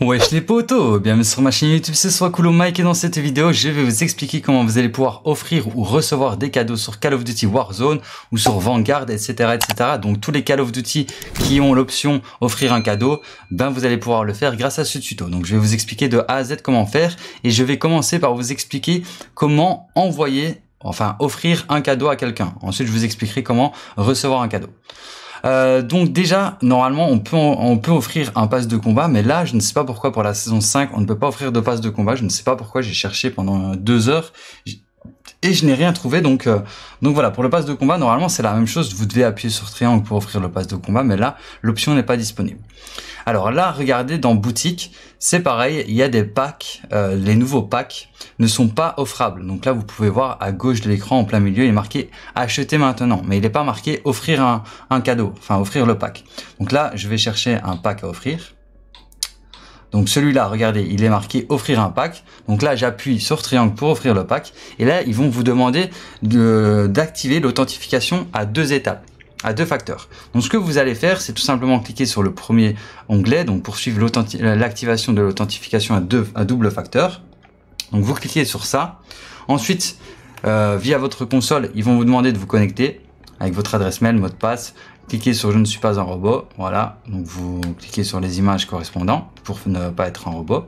Wesh les potos, bienvenue sur ma chaîne YouTube, c'est soit Cool Mike et dans cette vidéo je vais vous expliquer comment vous allez pouvoir offrir ou recevoir des cadeaux sur Call of Duty Warzone ou sur Vanguard etc etc. Donc tous les Call of Duty qui ont l'option offrir un cadeau, ben vous allez pouvoir le faire grâce à ce tuto. Donc je vais vous expliquer de A à Z comment faire et je vais commencer par vous expliquer comment envoyer, enfin offrir un cadeau à quelqu'un. Ensuite je vous expliquerai comment recevoir un cadeau. Euh, donc déjà, normalement, on peut, on peut offrir un pass de combat, mais là, je ne sais pas pourquoi pour la saison 5, on ne peut pas offrir de pass de combat. Je ne sais pas pourquoi, j'ai cherché pendant deux heures et je n'ai rien trouvé. Donc, euh, donc voilà, pour le pass de combat, normalement, c'est la même chose. Vous devez appuyer sur triangle pour offrir le pass de combat, mais là, l'option n'est pas disponible. Alors là, regardez dans boutique, c'est pareil, il y a des packs, euh, les nouveaux packs ne sont pas offrables. Donc là, vous pouvez voir à gauche de l'écran, en plein milieu, il est marqué acheter maintenant, mais il n'est pas marqué offrir un, un cadeau, enfin offrir le pack. Donc là, je vais chercher un pack à offrir. Donc celui-là, regardez, il est marqué offrir un pack. Donc là, j'appuie sur triangle pour offrir le pack. Et là, ils vont vous demander d'activer l'authentification à deux étapes à deux facteurs. Donc ce que vous allez faire, c'est tout simplement cliquer sur le premier onglet, donc poursuivre l'activation de l'authentification à, double facteur. Donc vous cliquez sur ça. Ensuite, euh, via votre console, ils vont vous demander de vous connecter avec votre adresse mail, mot de passe. Cliquez sur je ne suis pas un robot. Voilà. Donc vous cliquez sur les images correspondantes pour ne pas être un robot.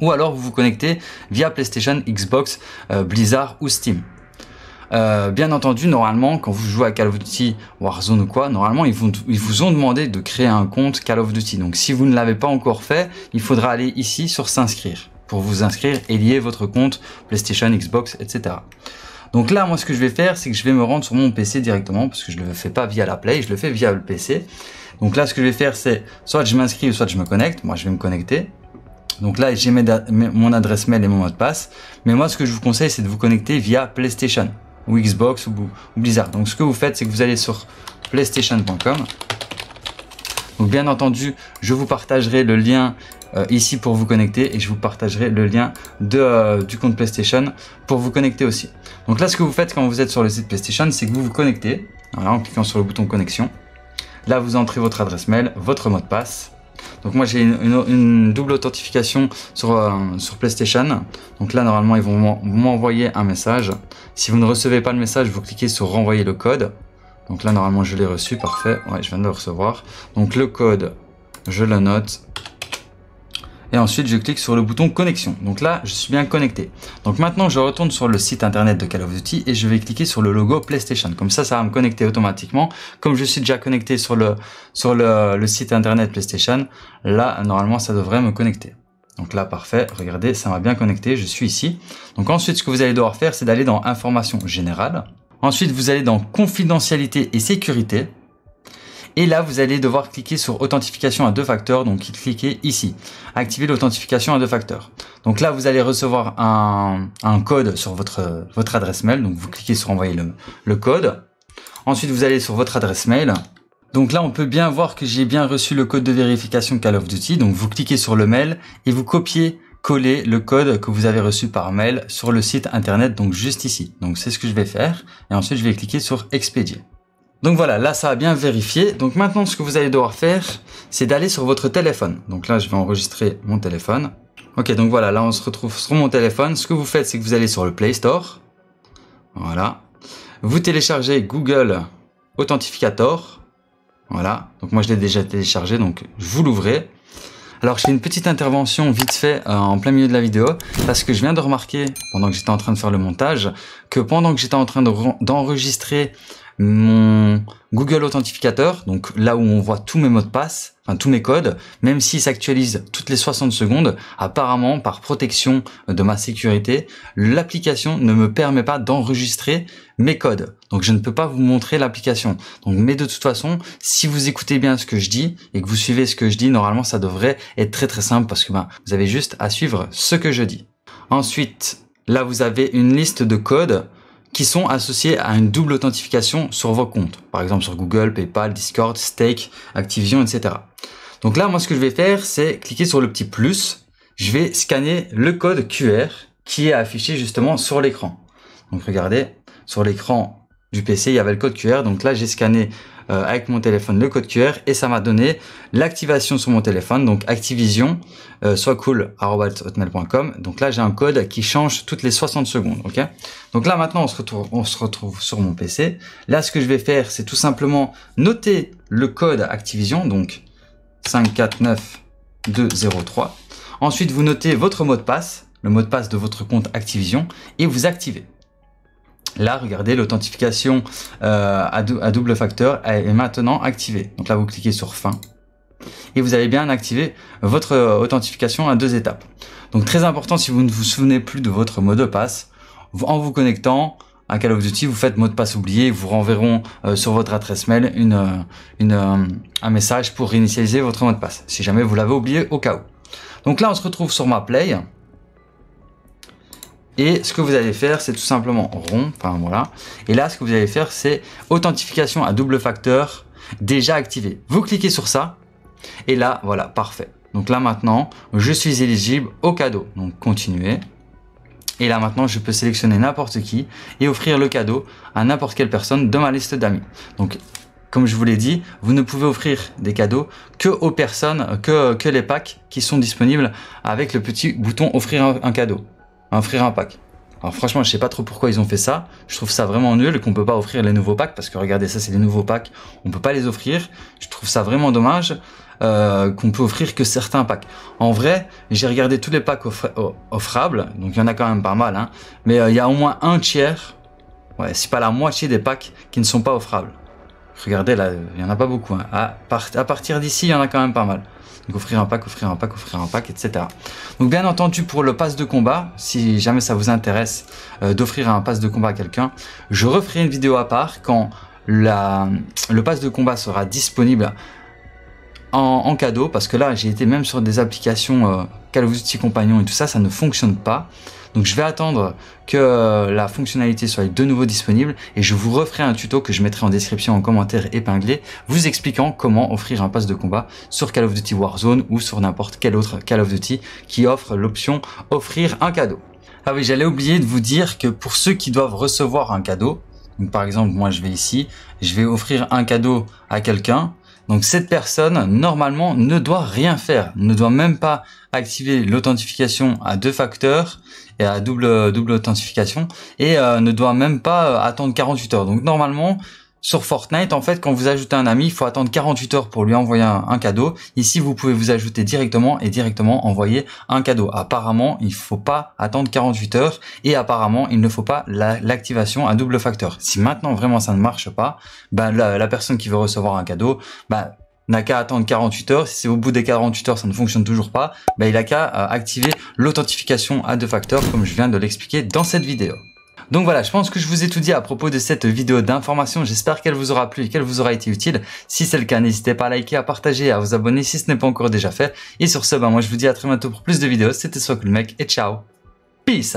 Ou alors vous vous connectez via PlayStation, Xbox, euh, Blizzard ou Steam. Euh, bien entendu, normalement, quand vous jouez à Call of Duty Warzone ou quoi, normalement, ils, ils vous ont demandé de créer un compte Call of Duty. Donc, si vous ne l'avez pas encore fait, il faudra aller ici sur s'inscrire pour vous inscrire et lier votre compte PlayStation, Xbox, etc. Donc là, moi, ce que je vais faire, c'est que je vais me rendre sur mon PC directement parce que je ne le fais pas via la Play, je le fais via le PC. Donc là, ce que je vais faire, c'est soit je m'inscris, soit je me connecte. Moi, je vais me connecter. Donc là, j'ai mon adresse mail et mon mot de passe. Mais moi, ce que je vous conseille, c'est de vous connecter via PlayStation ou Xbox ou, Blizzard. Donc ce que vous faites, c'est que vous allez sur playstation.com. Donc bien entendu, je vous partagerai le lien euh, ici pour vous connecter et je vous partagerai le lien de, euh, du compte PlayStation pour vous connecter aussi. Donc là, ce que vous faites quand vous êtes sur le site PlayStation, c'est que vous vous connectez en cliquant sur le bouton connexion. Là, vous entrez votre adresse mail, votre mot de passe donc moi j'ai une, double authentification sur, euh, sur PlayStation. Donc là normalement ils vont m'envoyer un message. Si vous ne recevez pas le message, vous cliquez sur renvoyer le code. Donc là normalement je l'ai reçu, parfait. Ouais, je viens de le recevoir. Donc le code, je le note et ensuite je clique sur le bouton connexion. Donc là, je suis bien connecté. Donc maintenant, je retourne sur le site internet de Call of Duty et je vais cliquer sur le logo PlayStation. Comme ça, ça va me connecter automatiquement. Comme je suis déjà connecté sur le, sur le, site internet PlayStation, là, normalement, ça devrait me connecter. Donc là, parfait. Regardez, ça m'a bien connecté. Je suis ici. Donc ensuite, ce que vous allez devoir faire, c'est d'aller dans Information générale. Ensuite, vous allez dans Confidentialité et sécurité. Et là, vous allez devoir cliquer sur authentification à deux facteurs. Donc, cliquez ici. Activer l'authentification à deux facteurs. Donc là, vous allez recevoir un, code sur votre, adresse mail. Donc, vous cliquez sur envoyer le, le code. Ensuite, vous allez sur votre adresse mail. Donc là, on peut bien voir que j'ai bien reçu le code de vérification Call of Duty. Donc, vous cliquez sur le mail et vous copiez coller le code que vous avez reçu par mail sur le site internet, donc juste ici. Donc c'est ce que je vais faire. Et ensuite, je vais cliquer sur expédier. Donc voilà, là ça a bien vérifié. Donc maintenant ce que vous allez devoir faire, c'est d'aller sur votre téléphone. Donc là je vais enregistrer mon téléphone. Ok, donc voilà, là on se retrouve sur mon téléphone. Ce que vous faites, c'est que vous allez sur le Play Store. Voilà. Vous téléchargez Google Authentificator. Voilà. Donc moi je l'ai déjà téléchargé, donc vous l'ouvrez. Alors je fais une petite intervention vite fait euh, en plein milieu de la vidéo parce que je viens de remarquer pendant que j'étais en train de faire le montage que pendant que j'étais en train d'enregistrer mon Google Authentificateur, donc là où on voit tous mes mots de passe, enfin tous mes codes, même s'ils s'actualisent toutes les 60 secondes, apparemment par protection de ma sécurité, l'application ne me permet pas d'enregistrer mes codes. Donc je ne peux pas vous montrer l'application. Donc mais de toute façon, si vous écoutez bien ce que je dis et que vous suivez ce que je dis, normalement ça devrait être très très simple parce que ben, vous avez juste à suivre ce que je dis. Ensuite, là vous avez une liste de codes qui sont associés à une double authentification sur vos comptes. Par exemple sur Google, PayPal, Discord, Stake, Activision, etc. Donc là, moi, ce que je vais faire, c'est cliquer sur le petit plus. Je vais scanner le code QR qui est affiché justement sur l'écran. Donc regardez, sur l'écran du PC, il y avait le code QR. Donc là, j'ai scanné euh, avec mon téléphone le code QR et ça m'a donné l'activation sur mon téléphone. Donc Activision, euh, soit cool. Donc là j'ai un code qui change toutes les 60 secondes. Ok? Donc là maintenant on se retrouve, on se retrouve sur mon PC. Là ce que je vais faire c'est tout simplement noter le code Activision. Donc 549203. Ensuite vous notez votre mot de passe, le mot de passe de votre compte Activision et vous activez. Là, regardez, l'authentification euh, à, double facteur est maintenant activée. Donc là, vous cliquez sur fin et vous avez bien activé votre euh, authentification à deux étapes. Donc très important, si vous ne vous souvenez plus de votre mot de passe, en vous connectant à Call of vous faites mot de passe oublié, vous renverront euh, sur votre adresse mail un message pour réinitialiser votre mot de passe, si jamais vous l'avez oublié au cas où. Donc là, on se retrouve sur ma play. Et ce que vous allez faire, c'est tout simplement rond, enfin voilà. Et là, ce que vous allez faire, c'est authentification à double facteur déjà activé. Vous cliquez sur ça, et là, voilà, parfait. Donc là maintenant, je suis éligible au cadeau. Donc continuer. Et là maintenant, je peux sélectionner n'importe qui et offrir le cadeau à n'importe quelle personne de ma liste d'amis. Donc comme je vous l'ai dit, vous ne pouvez offrir des cadeaux que aux personnes, que, que les packs qui sont disponibles avec le petit bouton offrir un cadeau offrir un pack. Alors franchement, je sais pas trop pourquoi ils ont fait ça. Je trouve ça vraiment nul qu'on peut pas offrir les nouveaux packs parce que regardez, ça c'est les nouveaux packs. On peut pas les offrir. Je trouve ça vraiment dommage euh, qu'on peut offrir que certains packs. En vrai, j'ai regardé tous les packs offrables, donc il y en a quand même pas mal. Hein, mais euh, il y a au moins un tiers, ouais, c'est pas la moitié des packs qui ne sont pas offrables. Regardez là, il y en a pas beaucoup. Hein. À, à partir d'ici, il y en a quand même pas mal. Donc offrir un pack, offrir un pack, offrir un pack, etc. Donc bien entendu pour le pass de combat, si jamais ça vous intéresse euh, d'offrir un pass de combat à quelqu'un, je referai une vidéo à part quand la, le pass de combat sera disponible en, cadeau parce que là j'ai été même sur des applications euh, Call of Duty Compagnon et tout ça, ça ne fonctionne pas. Donc je vais attendre que la fonctionnalité soit de nouveau disponible et je vous referai un tuto que je mettrai en description en commentaire épinglé vous expliquant comment offrir un pass de combat sur Call of Duty Warzone ou sur n'importe quel autre Call of Duty qui offre l'option offrir un cadeau. Ah oui, j'allais oublier de vous dire que pour ceux qui doivent recevoir un cadeau, par exemple moi je vais ici, je vais offrir un cadeau à quelqu'un, donc cette personne, normalement, ne doit rien faire, ne doit même pas activer l'authentification à deux facteurs et à double double authentification et euh, ne doit même pas euh, attendre 48 heures. Donc normalement, sur Fortnite, en fait, quand vous ajoutez un ami, il faut attendre 48 heures pour lui envoyer un, cadeau. Ici, vous pouvez vous ajouter directement et directement envoyer un cadeau. Apparemment, il faut pas attendre 48 heures et apparemment, il ne faut pas l'activation à double facteur. Si maintenant vraiment ça ne marche pas, ben la, personne qui veut recevoir un cadeau, ben n'a qu'à attendre 48 heures. Si au bout des 48 heures, ça ne fonctionne toujours pas, ben il a qu'à euh, activer l'authentification à deux facteurs comme je viens de l'expliquer dans cette vidéo. Donc voilà, je pense que je vous ai tout dit à propos de cette vidéo d'information. J'espère qu'elle vous aura plu et qu'elle vous aura été utile. Si c'est le cas, n'hésitez pas à liker, à partager, à vous abonner si ce n'est pas encore déjà fait. Et sur ce, bah, moi je vous dis à très bientôt pour plus de vidéos. C'était Soit et ciao. Peace